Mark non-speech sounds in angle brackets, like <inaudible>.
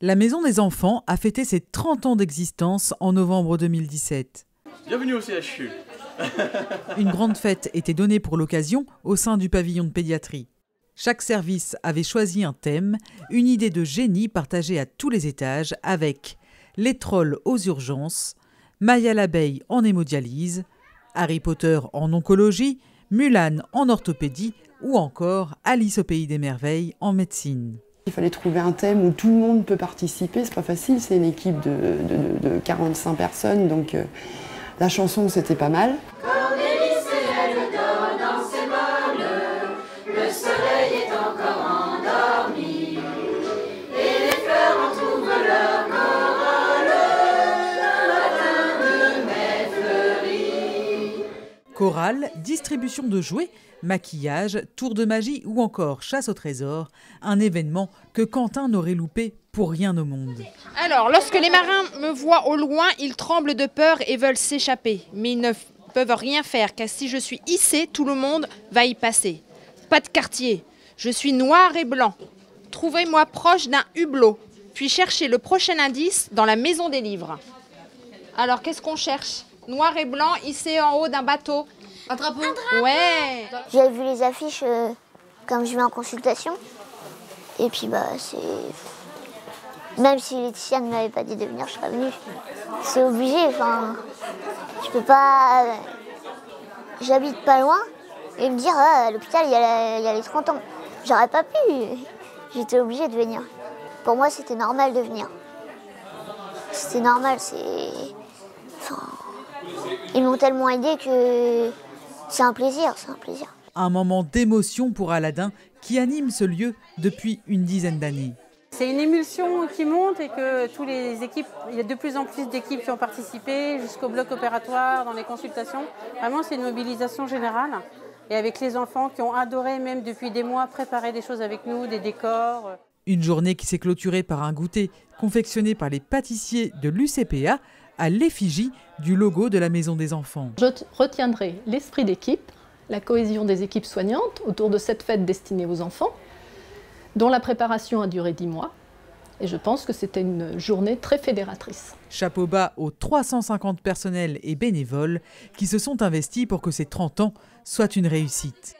La Maison des Enfants a fêté ses 30 ans d'existence en novembre 2017. Bienvenue au CHU. <laughs> Une grande fête était donnée pour l'occasion au sein du pavillon de pédiatrie. Chaque service avait choisi un thème, une idée de génie partagée à tous les étages avec les trolls aux urgences, Maya l'abeille en hémodialyse, Harry Potter en oncologie, Mulan en orthopédie ou encore Alice au pays des merveilles en médecine. Il fallait trouver un thème où tout le monde peut participer, c'est pas facile, c'est une équipe de, 45 personnes, donc euh, la chanson c'était pas mal. Chorale, distribution de jouets, maquillage, tour de magie ou encore chasse au trésor, un événement que Quentin n'aurait loupé pour rien au monde. Alors, lorsque les marins me voient au loin, ils tremblent de peur et veulent s'échapper. Mais ils ne peuvent rien faire, car si je suis hissé, tout le monde va y passer. Pas de quartier. Je suis noir et blanc. Trouvez-moi proche d'un hublot, puis cherchez le prochain indice dans la maison des livres. Alors, qu'est-ce qu'on cherche? Noir et blanc, hissé en haut d'un bateau. Un drapeau Ouais J'avais vu les affiches euh, comme je vais en consultation. Et puis, bah, c'est. Même si Laetitia ne m'avait pas dit de venir, je serais venue. C'est obligé, enfin. Je peux pas. Euh, j'habite pas loin et me dire, ah, à l'hôpital, il y, a les 30 ans. J'aurais pas pu. J'étais obligée de venir. Pour moi, c'était normal de venir. C'était normal, c'est. Enfin, ils m'ont tellement aidé que c'est un plaisir, c'est un plaisir. Un moment d'émotion pour Aladdin qui anime ce lieu depuis une dizaine d'années. C'est une émulsion qui monte et que tous les équipes, il y a de plus en plus d'équipes qui ont participé jusqu'au bloc opératoire, dans les consultations. Vraiment, c'est une mobilisation générale. Et avec les enfants qui ont adoré, même depuis des mois, préparer des choses avec nous, des décors. Une journée qui s'est clôturée par un goûter confectionné par les pâtissiers de l'UCPA à l'effigie du logo de la Maison des Enfants. Je retiendrai l'esprit d'équipe, la cohésion des équipes soignantes autour de cette fête destinée aux enfants, dont la préparation a duré dix mois. Et je pense que c'était une journée très fédératrice. Chapeau bas aux 350 personnels et bénévoles qui se sont investis pour que ces 30 ans soient une réussite.